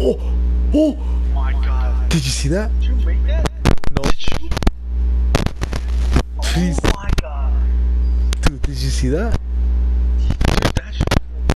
Oh, oh! my god. Did you see that? Did you make that? No. Did you? Please, Oh my god. dude, did you see that?